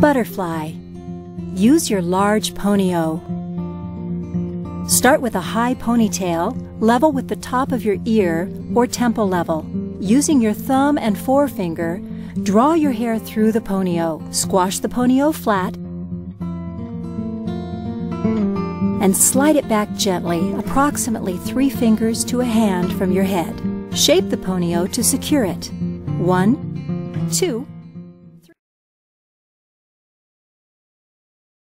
Butterfly. Use your large ponyo. Start with a high ponytail, level with the top of your ear or temple level. Using your thumb and forefinger, draw your hair through the ponyo. Squash the ponyo flat and slide it back gently, approximately three fingers to a hand from your head. Shape the ponyo to secure it. One, two,